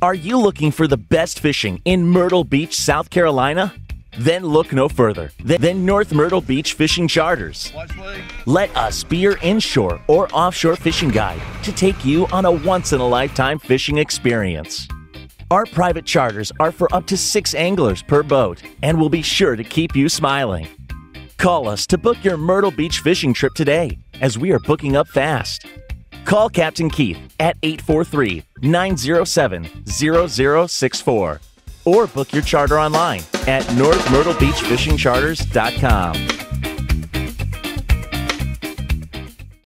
Are you looking for the best fishing in Myrtle Beach, South Carolina? Then look no further than North Myrtle Beach Fishing Charters. Let us be your inshore or offshore fishing guide to take you on a once in a lifetime fishing experience. Our private charters are for up to six anglers per boat and will be sure to keep you smiling. Call us to book your Myrtle Beach fishing trip today, as we are booking up fast. Call Captain Keith at 843 907 0064 or book your charter online at northmyrtlebeachfishingcharters.com.